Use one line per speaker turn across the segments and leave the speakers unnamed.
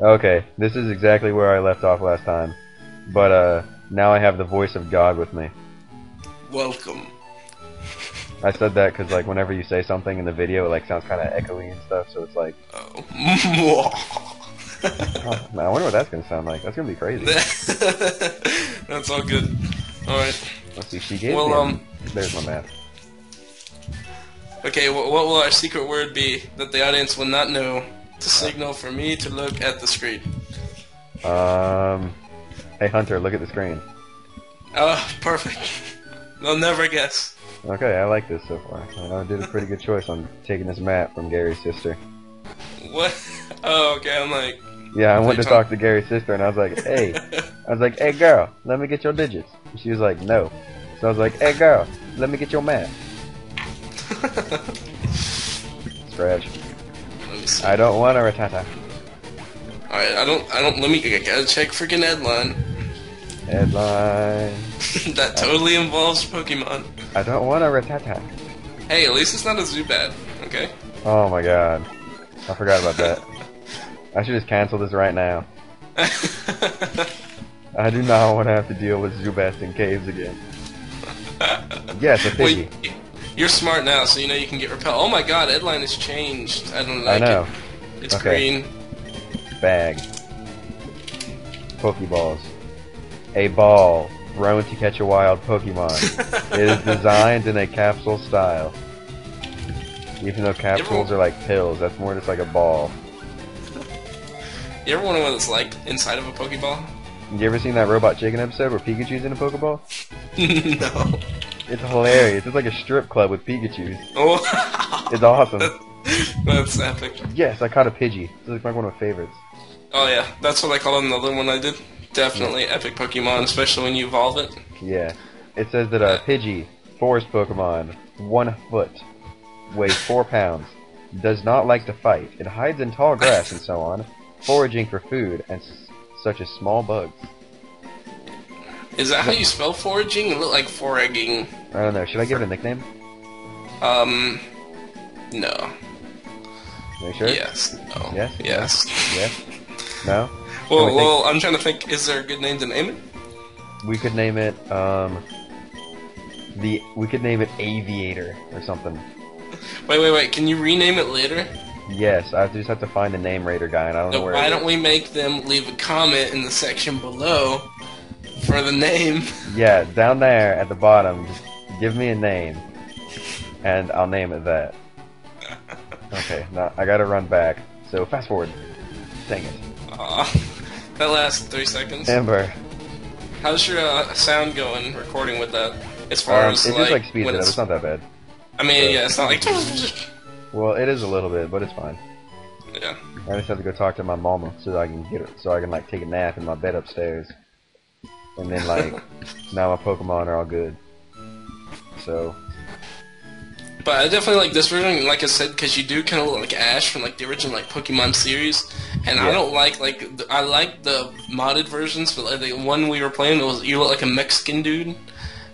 Okay, this is exactly where I left off last time. But, uh, now I have the voice of God with me.
Welcome.
I said that because, like, whenever you say something in the video, it, like, sounds kind of echoey and stuff, so it's like,
Oh.
oh, man, I wonder what that's gonna sound like. That's gonna be crazy.
That's all good. Alright.
Let's see, she gave
Well,
me
um,
There's my map.
Okay, wh- what will our secret word be that the audience will not know to signal for me to look at the screen?
Um, hey Hunter, look at the screen.
Oh, perfect. They'll never guess.
Okay, I like this so far. I did a pretty good choice on taking this map from Gary's sister.
What? Oh, okay, I'm like...
Yeah, I went to talk to Gary's sister, and I was like, "Hey," I was like, "Hey, girl, let me get your digits." And she was like, "No." So I was like, "Hey, girl, let me get your map." Scratch.
Let.
I don't want a Rattata.
Alright, I don't, I don't, let me, I gotta check freaking headline.
Headline.
that totally involves Pokemon.
I don't want a Rattata.
Hey, at least it's not a Zubat, okay?
Oh my god. I forgot about that. I should just cancel this right now. I do not want to have to deal with Zubats in caves again. Yes, a piggy.
Wait, you're smart now, so you know you can get repelled. Oh my god, headline has changed. I don't
I
like
know.
it. It's
Okay.
green.
Bag. Pokeballs. A ball thrown to catch a wild Pokemon. it is designed in a capsule style. Even though capsules are like pills, that's more just like a ball.
You ever wonder what it's like inside of a Pokeball?
You ever seen that Robot Chicken episode where Pikachu's in a Pokeball?
no.
It's hilarious. It's like a strip club with Pikachu's.
Oh,
It's awesome.
that's epic.
Yes, I caught a Pidgey. It's like one of my favorites.
Oh yeah, that's what I call another one I did. Definitely epic Pokemon, especially when you evolve it.
Yeah. It says that a Pidgey, forest Pokemon, one foot, weighs four pounds, does not like to fight. It hides in tall grass and so on, foraging for food and s- such as small bugs.
Is that how you spell foraging? It look like foraging.
I don't know. Should I give it a nickname?
Um, no.
Are you sure?
Yes. No.
Yes?
Yes.
Yes? No?
Well,
we
well, I'm trying to think. Is there a good name to name it?
We could name it, um, the, we could name it Aviator or something.
Wait, wait, wait. Can you rename it later?
Yes, I just have to find the name Raider guy and I don't know
No,
where
why don't we make them leave a comment in the section below for the name?
Yeah, down there at the bottom, just give me a name, and I'll name it that. Okay, now I gotta run back. So fast forward. Dang it.
Aw, that lasts three seconds.
Amber.
How's your uh, sound going recording with that? As far
Um, it
as
just
like,
like speeds it up.
it's,
It's not that bad.
I mean, yeah, it's not like
Well, it is a little bit, but it's fine.
yeah.
I just have to go talk to my mama so I can get it, so I can like take a nap in my bed upstairs, and then like now my Pokemon are all good. So
But I definitely like this version, like I said, because you do kind of look like Ash from like the original like Pokemon series, and I don't like like I like the modded versions, but like the one we were playing it was you look like a Mexican dude,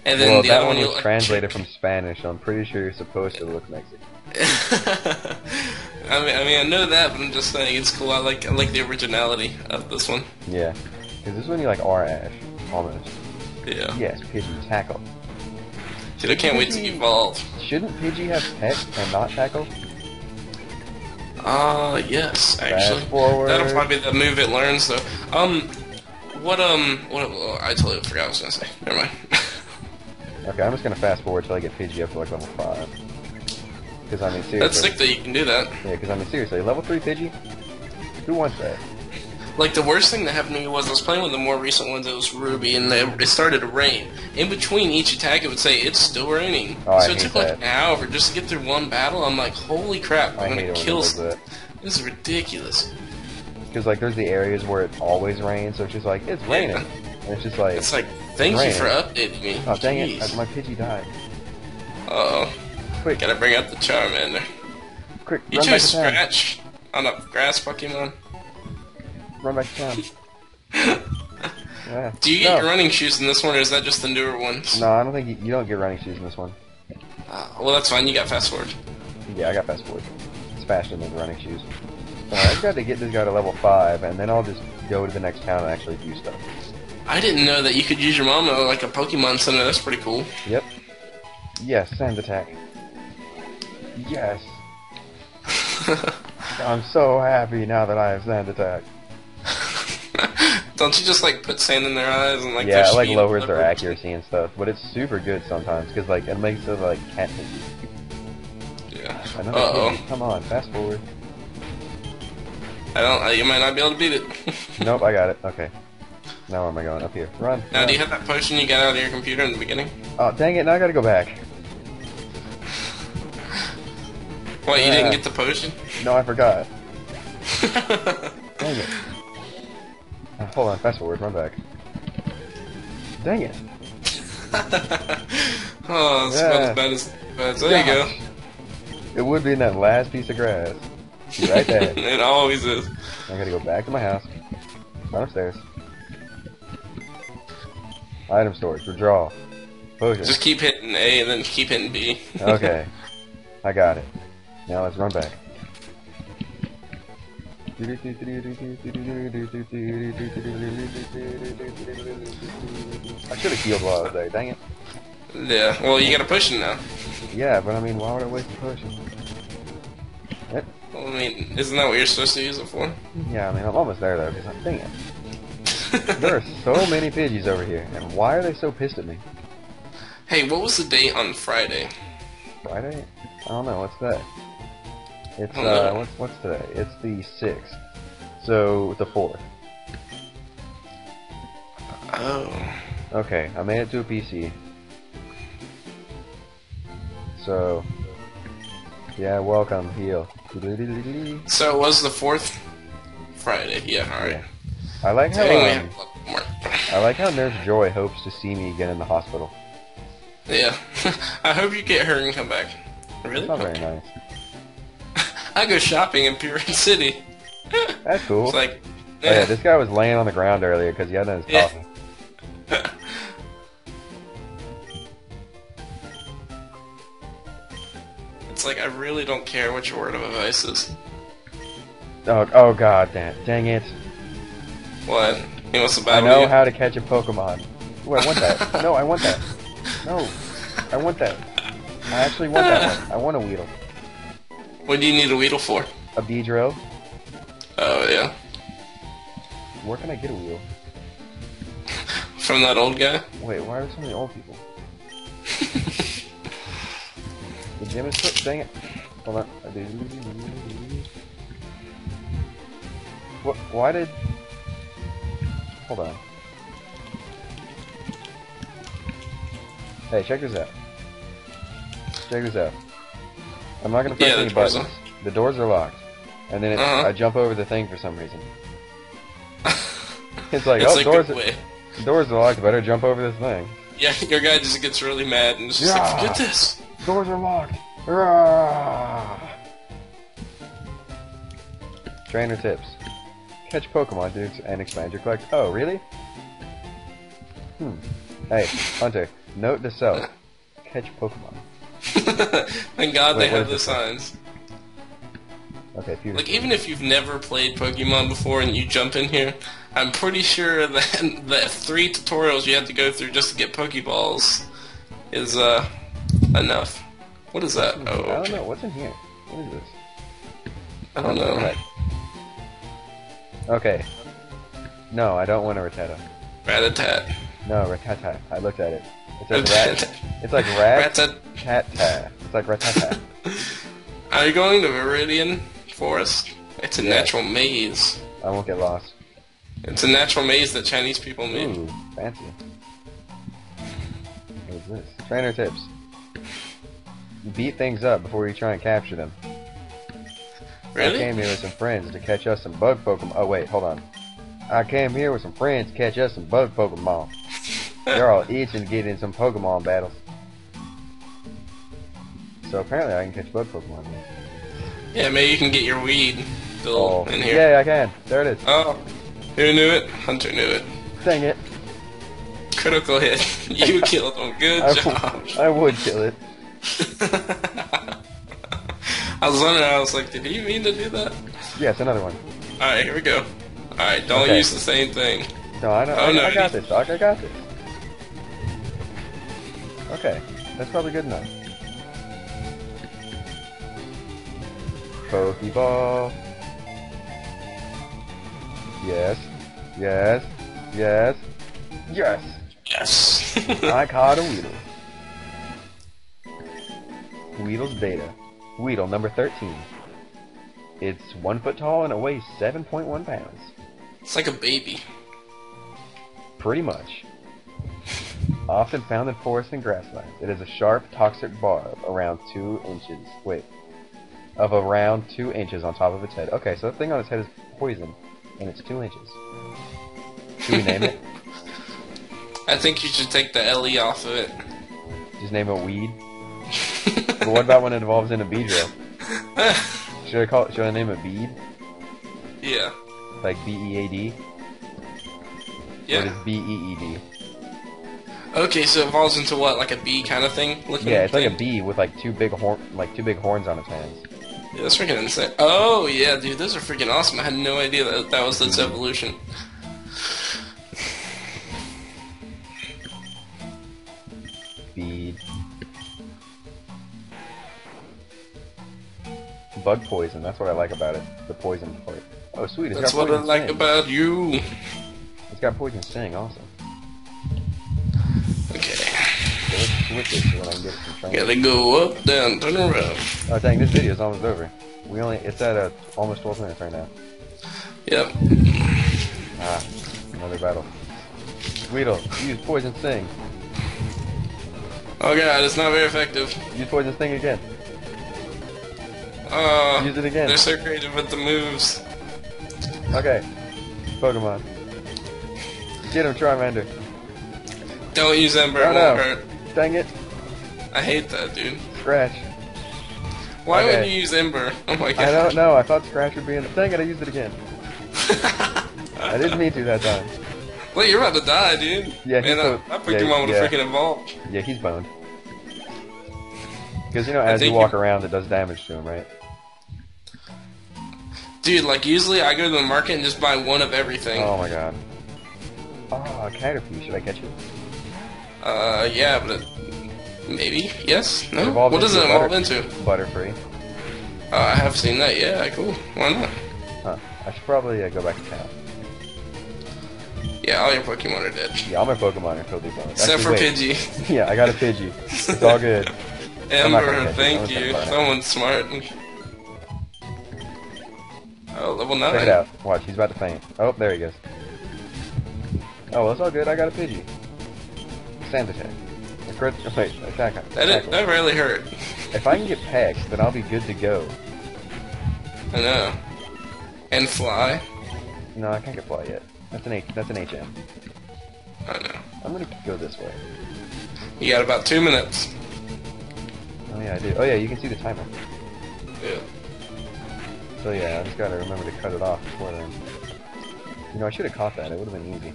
and then
well,
the
that
other
one
you
was
like
translated from Spanish, so I'm pretty sure you're supposed to look Mexican.
I mean, I mean, I know that, but I'm just saying it's cool. I like I like the originality of this one.
Yeah, because this one you like are Ash, almost.
Yeah,
Yes, Pidgey tackle.
dude, I can't wait to evolve.
Shouldn't Pidgey have pet and not tackle?
Ah, yes, actually,
forward.
that'll probably be the move it learns though. Um, what um, what? oh, I totally forgot what I was gonna say. Never mind.
Okay, I'm just gonna fast forward till I get Pidgey up to like level five. Because I mean seriously.
That's sick that you can do that.
Yeah, because I mean seriously, level three Pidgey. Who wants that?
Like the worst thing that happened to me was I was playing with the more recent ones. It was Ruby, and they, it started to rain. In between each attack, it would say it's still raining.
Oh, I
so it
hate
took like an hour just to get through one battle. I'm like, holy crap!
I
I'm
hate
gonna
it it
kill. This is ridiculous.
Because like there's the areas where it always rains, so it's just like it's raining,
Yeah.
and it's just like,
It's like, thank you
raining.
for updating me.
oh dang
Jeez.
it, my Pidgey died.
Oh,
Quick,
gotta bring out the Charmander.
quick,
You
run back
choose
to.
Scratch on a grass Pokemon.
Run back to town. yeah.
Do you get
no.
running shoes in this one, or is that just the newer ones?
No, I don't think you, you don't get running shoes in this one.
Uh, well, that's fine. You got fast forward.
Yeah, I got fast forward. It's faster than the running shoes. Alright, I've got to get this guy to level 5, and then I'll just go to the next town and actually do stuff.
I didn't know that you could use your mama like a Pokemon Center. That's pretty cool.
Yep. Yes, sand attack. Yes. I'm so happy now that I have sand attack.
Don't you just like put sand in their eyes and like
yeah,
their
it like lowers their accuracy and stuff, but it's super good sometimes because like it makes it like can't.
Yeah.
Another
Uh oh.
Come on, fast forward.
I don't. uh, You might not be able to beat it.
Nope, I got it. Okay. Now where am I going? Up here. Run.
now,
run.
do you have that potion you got out of your computer in the beginning?
Oh, dang it! Now I gotta go back.
What? You
Yeah.
didn't get the potion?
No, I forgot. Dang it. Hold on, fast forward, run back. Dang it.
oh, it's
Yeah.
about as bad as. Bad. There you go.
It would be in that last piece of grass. Right there.
it always is.
I gotta go back to my house. Run upstairs. Item storage, withdraw. Potion.
Just keep hitting A and then keep hitting B.
Okay. I got it. Now let's run back. I should have healed while I was there, dang it.
yeah. Well, you got a potion now.
Yeah, but I mean, why would I waste potion? Yep.
Well, I mean, isn't that what you're supposed to use it for?
Yeah, I mean, I'm almost there though, because I'm dang it. There are so many Pidgeys over here, and why are they so pissed at me?
hey, what was the date on Friday?
Friday? I don't know, what's that? It's, uh, what's, what's today? It's the 6th. So, the 4th.
Oh.
Okay, I made it to a PC. So, yeah, welcome, heal.
So it was the fourth Friday. Yeah. All right.
Yeah. I like how, um,
have a lot more.
I like how Nurse Joy hopes to see me again in the hospital.
Yeah. I hope you get her and come back. Really?
It's not very nice.
I go shopping in Piran City.
That's cool.
It's like,
Oh, yeah,
yeah.
this guy was laying on the ground earlier because he had done his
Yeah. it's like I really don't care what your word of advice is.
Oh, oh god, damn, dang it.
What? He wants to
I know
you?
how to catch a Pokemon. Ooh, I want that. no, I want that. No, I want that. I actually want that one. I want a Weedle.
What do you need a Weedle for?
A Beedrill.
Oh yeah,
Where can I get a wheel?
from that old guy.
Wait, why are there so many old people? the gym is put. Dang it. Hold on. What? Why did? Hold on. Hey, check this out. Check this out. I'm not gonna press
Yeah,
any buttons. The doors are locked, and then it,
Uh-huh.
I jump over the thing for some reason. It's like,
it's
oh,
like
doors,
the
doors are locked. Better jump over this thing.
Yeah, your guy just gets really mad and just like,
Yeah.
forget this.
Doors are locked. Rah! Trainer tips. Catch Pokemon, dudes, and expand your collect. Oh, really? Hmm. Hey, Hunter, note to self. Catch Pokemon.
Thank God
Wait,
they have the
is this one?
signs.
Okay, Peter.
Like even if you've never played Pokemon before and you jump in here, I'm pretty sure that the three tutorials you have to go through just to get Pokeballs is uh enough. What is that? Oh,
I don't know. What's in here? What is this?
I don't know.
Right. Okay. No, I don't want a Rattata.
Rat-a-tat.
No, Rattata. I looked at it. It says rat. It's like rat
Rat-a-
tat tat. It's like Rattata.
Are you going to Viridian Forest? It's a
Yeah.
natural maze.
I won't get lost.
It's a natural maze that Chinese people made.
Ooh, fancy. What is this? Trainer tips. Beat things up before you try and capture them.
Really?
I came here with some friends to catch us some bug Pokemon. Oh wait, hold on. I came here with some friends to catch us some bug Pokemon. They're all itching to get in some Pokemon battles. So apparently I can catch bug Pokemon.
Yeah, maybe you can get your weed
Oh,
in here.
yeah, I can. There it is.
Oh, who knew it? Hunter knew it.
Dang it.
Critical hit. You killed him. Good
I,
job.
I would kill it.
I was wondering. I was like, did he mean to do that?
Yes, another one.
Alright, here we go. Alright, don't
Okay.
use the same thing.
No, I know.
Oh,
I,
no,
I got this, dog. I got this. Okay, that's probably good enough. Pokeball. Yes. Yes. Yes. Yes.
Yes.
I caught a Weedle. Weedle's beta. Weedle number 13. It's one foot tall and it weighs 7.1 pounds.
it's like a baby.
Pretty much. Often found in forests and grasslands. It is a sharp, toxic barb around two inches. Wait. Of around two inches on top of its head. Okay, so the thing on its head is poison, and it's two inches. Should we name it?
I think you should take the LE off of it.
Just name it weed. But what about when it evolves into Beedrill? Should I call it, should I name it Bead?
yeah.
Like B E A D?
Yeah.
just B E E D?
Okay, so it evolves into what, like a bee kind of thing? Looking
Yeah, it's like a bee with like two big horn, like two big horns on its hands.
Yeah, that's freaking insane. Oh, yeah, dude, those are freaking awesome. I had no idea that that was its evolution.
Bead. Bug poison. That's what I like about it. The poison part. Oh, sweet. It's
That's
got
what I like
sting.
about you.
It's got poison sting also. So switch it so I can get some training.
Gotta go up, down, turn around.
Oh, dang! This video is almost over. We only it's at uh, almost 12 minutes right now.
Yep.
Ah, another battle. Weedle, use poison sting.
Oh god, it's not very effective.
Use poison sting again.
Uh,
Use it again.
they're so creative with the moves.
Okay. Pokemon. Get him, Charmander.
Don't use Ember,
Oh, no. Dang it.
I hate that, dude.
Scratch.
Why
Okay.
would you use Ember? Oh my god.
I don't know. I thought Scratch would be in. Dang it! I used it again. I didn't mean to that time.
Wait, you're about to die, dude.
Yeah,
Man,
he's
that,
so-
that
yeah,
Pokemon would
yeah.
freaking evolved.
Yeah, he's boned. Because you know, as you walk
you-
around, it does damage to him, right?
Dude, like usually I go to the market and just buy one of everything.
Oh my god. Oh, a Caterpie. Should I catch it?
Uh, yeah, but it, maybe yes. No. What does it evolve into?
Butterfree.
Uh, I have seen that. Yeah, cool. Why not?
Huh. I should probably uh, go back to town.
Yeah, all your Pokemon are dead.
Yeah, all my Pokemon are totally boned.
Except for
wait.
Pidgey.
yeah, I got a Pidgey. It's all good. I'm not gonna
Ember, thank you.
gonna burn it.
Someone's smart. Oh, level 9.
Check it out. Watch, he's about to faint. Oh, there he goes. Oh, well, it's all good. I got a Pidgey. Sand attack. A crit. Wait, attack.
That,
attack.
did, that really hurt.
If I can get pegged, then I'll be good to go.
I know. And fly.
No, I can't get fly yet. That's an H. That's an HM.
I know.
I'm gonna go this way.
You got about two minutes.
Oh yeah, I do. Oh yeah, you can see the timer.
Yeah.
So yeah, I just gotta remember to cut it off before then. You know, I should have caught that. It would have been easy.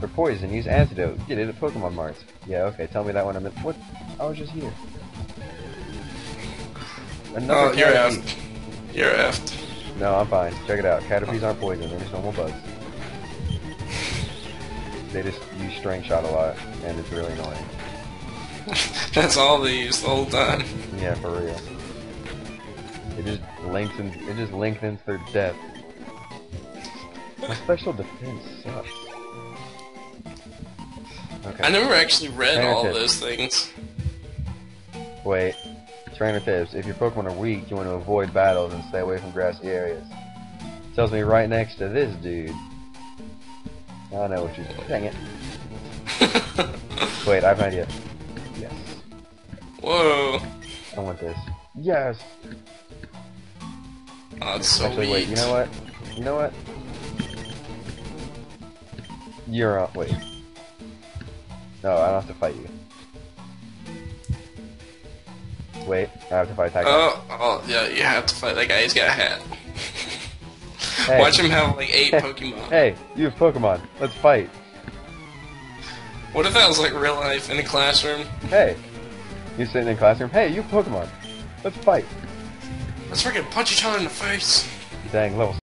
For poison, use antidote. Get it at Pokemon Mart. Yeah, okay. Tell me that one. I'm in. What? Oh, I was just here. Another
Oh, you're effed. You're effed.
No, I'm fine. Check it out. Caterpies aren't poison. They're just normal bugs. They just use string shot a lot, and it's really annoying.
That's all they use the whole time.
Yeah, for real. It just lengthens. It just lengthens their death. My special defense sucks. Okay.
I never actually read
Trainer
all
tips.
those things.
Wait. Trainer tips. If your Pokemon are weak, you want to avoid battles and stay away from grassy areas. Tells me right next to this dude. I know what you. Dang it. Wait, I have an idea. Yes.
Whoa.
I want this. Yes.
Oh, that's so
Actually, wait. You know what? You know what? You're on. Wait. No, I don't have to fight you. Wait, I have to fight Tiger.
Oh, oh, yeah, you have to fight that guy. He's got a hat.
Hey.
Watch him have like eight Pokemon.
Hey, you have Pokemon. Let's fight.
What if that was like real life in a classroom?
Hey. You sitting in a classroom. Hey, you have Pokemon. Let's fight.
Let's freaking punch each other in the face.
dang, level